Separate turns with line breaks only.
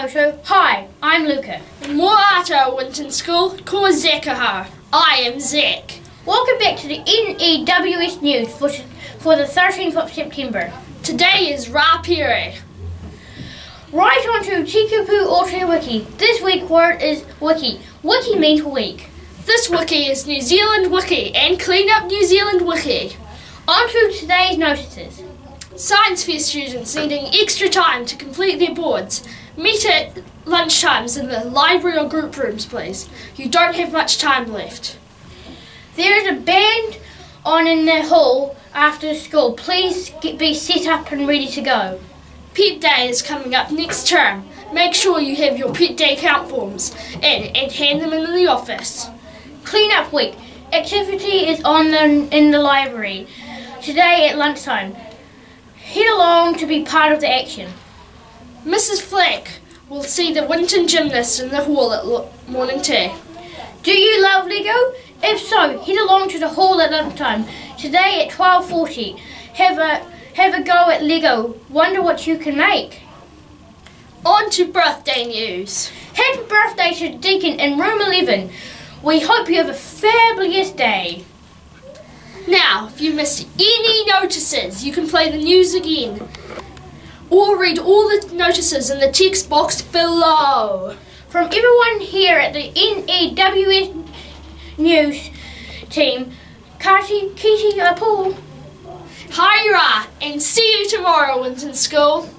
Koto. Hi, I'm Luca.
Moata Winton School, ko Zekaha. I am Zek.
Welcome back to the NEWS News for, for the 13th of September.
Today is Rāpare.
Right on to Chikupu Auto Wiki. This week word is wiki. Wiki means week.
This wiki is New Zealand Wiki and Clean Up New Zealand Wiki.
On to today's notices.
Science fair students needing extra time to complete their boards. Meet at lunchtimes in the library or group rooms, please. You don't have much time left.
There is a band on in the hall after school. Please get, be set up and ready to go.
Pet Day is coming up next term. Make sure you have your Pet Day count forms and, and hand them in the office.
Clean up week. Activity is on the, in the library today at lunchtime. Head along to be part of the action.
Mrs. Fleck will see the Winton gymnast in the hall at morning tea.
Do you love Lego? If so, head along to the hall at lunchtime today at 12.40. Have a, have a go at Lego. Wonder what you can make.
On to birthday news.
Happy birthday to Deacon in room 11. We hope you have a fabulous day.
Now, if you missed any notices, you can play the news again. Or read all the notices in the text box below.
From everyone here at the NEWS News team, Kati Kiti Apul.
Hira, and see you tomorrow, Winton School.